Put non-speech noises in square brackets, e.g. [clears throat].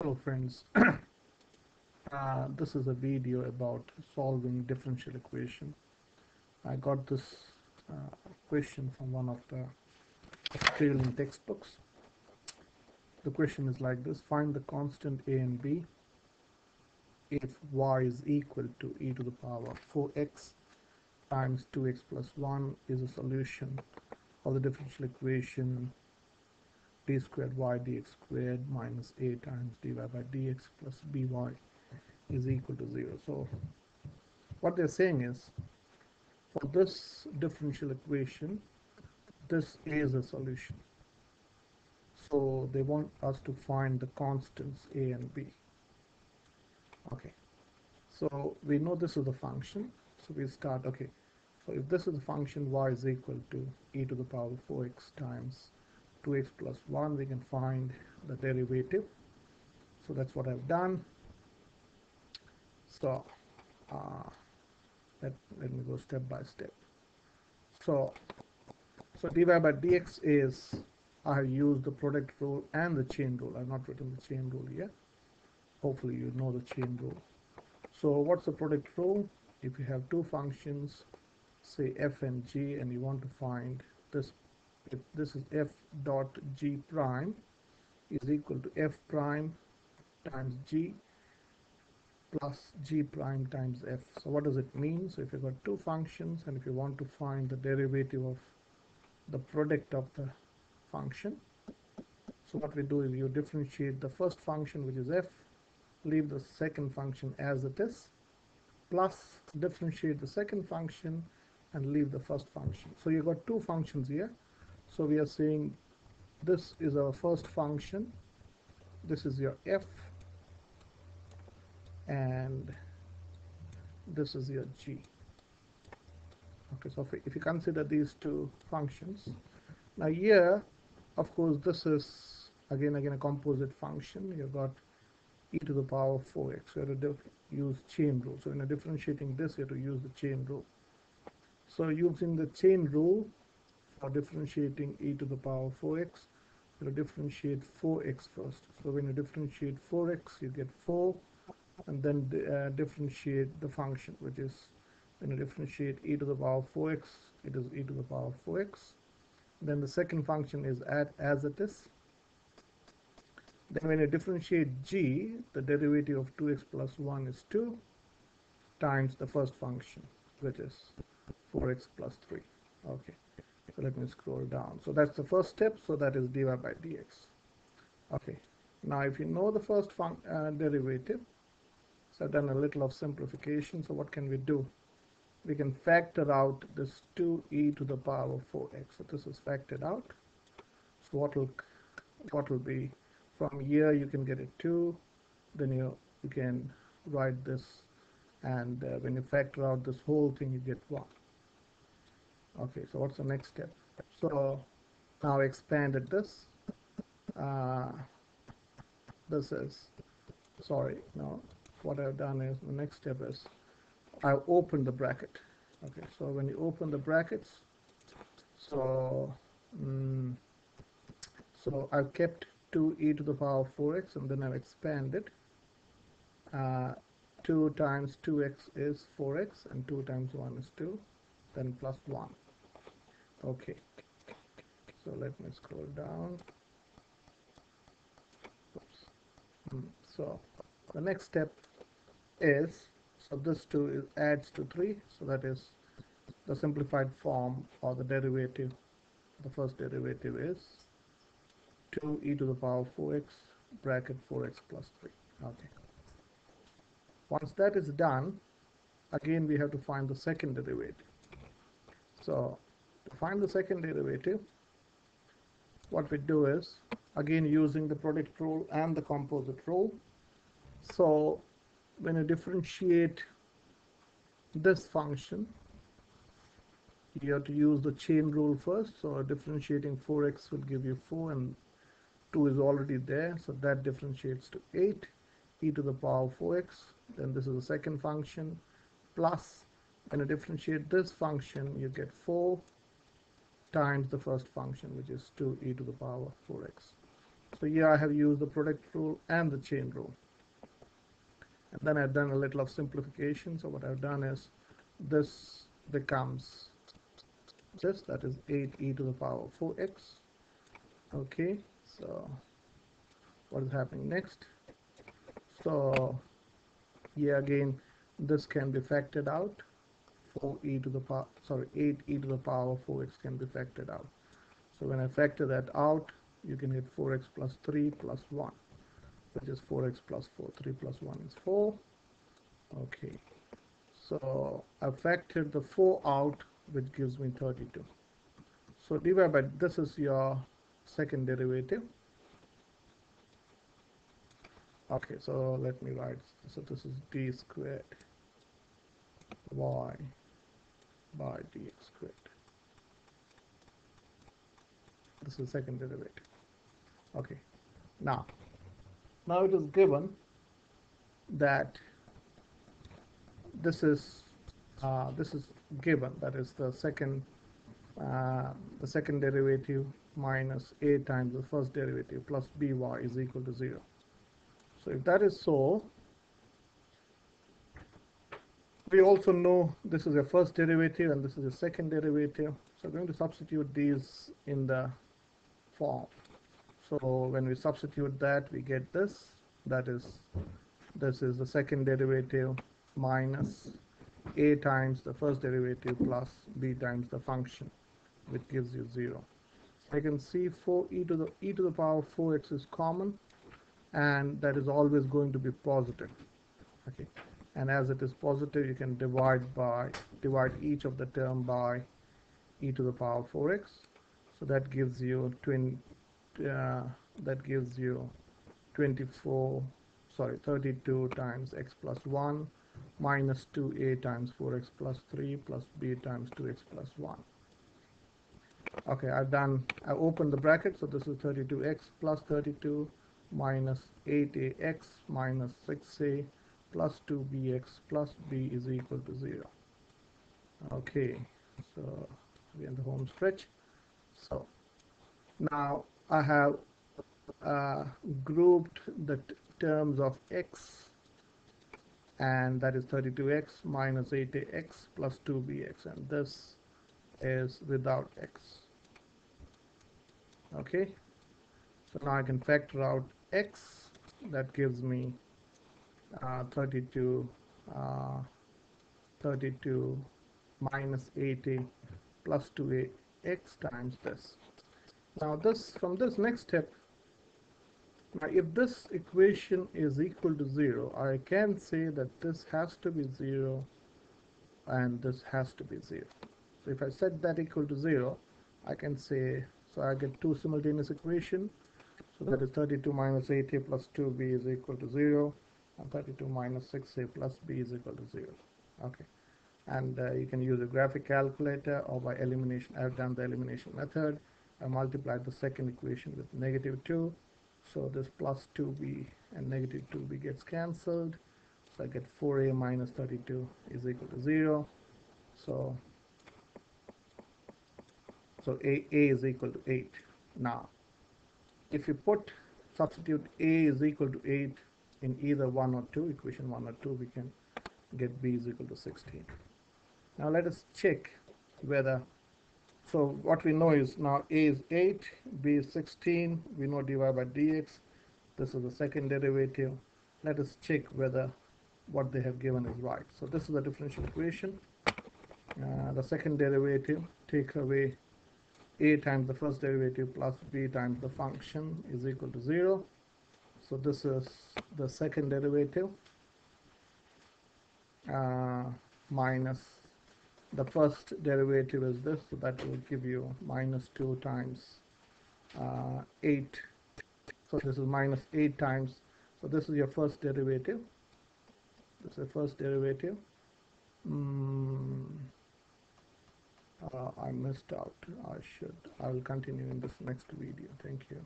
Hello friends, [clears throat] uh, this is a video about solving differential equation. I got this uh, question from one of the Australian textbooks. The question is like this, find the constant a and b if y is equal to e to the power 4x times 2x plus 1 is a solution of the differential equation d squared y dx squared minus a times dy by dx plus by is equal to 0. So what they're saying is for this differential equation this is a solution. So they want us to find the constants a and b. Okay, so we know this is a function. So we start, okay, so if this is a function y is equal to e to the power 4x times 2x plus 1 we can find the derivative. So that's what I've done. So uh, let, let me go step by step. So so dy by dx is I have used the product rule and the chain rule. I've not written the chain rule yet. Hopefully you know the chain rule. So what's the product rule? If you have two functions say f and g and you want to find this if this is f dot g prime is equal to f prime times g plus g prime times f. So what does it mean? So if you've got two functions and if you want to find the derivative of the product of the function, so what we do is you differentiate the first function which is f, leave the second function as it is, plus differentiate the second function and leave the first function. So you've got two functions here so we are saying this is our first function. This is your f and this is your g. Okay so if you consider these two functions now here of course this is again again a composite function. You've got e to the power of 4x so you have to use chain rule. So in a differentiating this you have to use the chain rule. So using the chain rule for differentiating e to the power 4x you differentiate 4x first. So when you differentiate 4x you get 4 and then uh, differentiate the function which is when you differentiate e to the power 4x it is e to the power 4x then the second function is at as it is. Then when you differentiate g the derivative of 2x plus 1 is 2 times the first function which is 4x plus 3 okay so let me scroll down. So that's the first step. So that is dy by dx. Okay. Now if you know the first uh, derivative so done a little of simplification. So what can we do? We can factor out this 2e to the power of 4x so this is factored out. So what will what will be? From here you can get a 2 then you you can write this. And uh, when you factor out this whole thing you get 1 okay so what's the next step? So now I expanded this uh, this is sorry no what I've done is the next step is I've opened the bracket. Okay so when you open the brackets so mm, so I've kept 2e to the power of 4x and then I've expanded. Uh, 2 times 2x is 4x and 2 times 1 is 2 then plus 1 okay so let me scroll down. Mm, so the next step is so this 2 is adds to 3 so that is the simplified form or the derivative the first derivative is 2 e to the power 4x bracket 4x plus 3 okay. Once that is done again we have to find the second derivative. So to find the second derivative, what we do is, again using the product rule and the composite rule, so when you differentiate this function, you have to use the chain rule first, so differentiating 4x will give you 4 and 2 is already there, so that differentiates to 8 e to the power 4x, then this is the second function, plus when you differentiate this function, you get 4 times the first function which is 2e to the power 4x so here I have used the product rule and the chain rule. And then I've done a little of simplification. So what I've done is this becomes this that is 8 e to the power 4x okay so what is happening next? So here again this can be factored out 4e to the power sorry 8e to the power 4x can be factored out. So when I factor that out you can get 4x plus 3 plus 1 which is 4x plus 4 3 plus 1 is 4 okay. So I factored the 4 out which gives me 32 so divided by this is your second derivative. Okay so let me write so this is d squared y by dx squared this is second derivative. Okay. Now now it is given that this is uh, this is given that is the second uh, the second derivative minus a times the first derivative plus by is equal to 0 so if that is so we also know this is a first derivative and this is a second derivative. So we're going to substitute these in the form. So when we substitute that we get this. That is this is the second derivative minus a times the first derivative plus b times the function which gives you 0 I can see 4 e to the e to the power 4x is common and that is always going to be positive. Okay and as it is positive you can divide by divide each of the term by e to the power 4x so that gives you 20 uh, that gives you 24 sorry 32 times x plus 1 minus 2a times 4x plus 3 plus b times 2x plus 1 okay I've done I opened the bracket. So this is 32x plus 32 minus 8ax minus 6a plus 2bx plus b is equal to 0 okay so we're in the home stretch. So now I have uh, grouped the terms of x and that is 32x minus 8ax plus 2bx and this is without x. Okay? So now I can factor out x. That gives me 32 uh, 32 minus 80 plus 2a x times this. Now this from this next step now if this equation is equal to 0 I can say that this has to be 0 and this has to be 0 so if I set that equal to 0 I can say so I get two simultaneous equation. So that is 32 minus 80 plus 2b is equal to 0 and 32 minus 6a plus b is equal to 0 okay. And uh, you can use a graphic calculator or by elimination I've done the elimination method. I multiplied the second equation with negative 2 so this plus 2b and negative 2b gets cancelled. So I get 4a minus 32 is equal to 0 so so a, a is equal to 8 now. If you put substitute a is equal to 8 in either 1 or 2 equation 1 or 2 we can get b is equal to 16 now let us check whether so what we know is now a is 8 b is 16 we know dy by dx. This is the second derivative. Let us check whether what they have given is right. So this is the differential equation. Uh, the second derivative take away a times the first derivative plus b times the function is equal to 0 so this is the second derivative uh, minus the first derivative is this so that will give you minus 2 times uh, 8 so this is minus 8 times. So this is your first derivative. This is the first derivative. Mm, uh, I missed out. I should I will continue in this next video. Thank you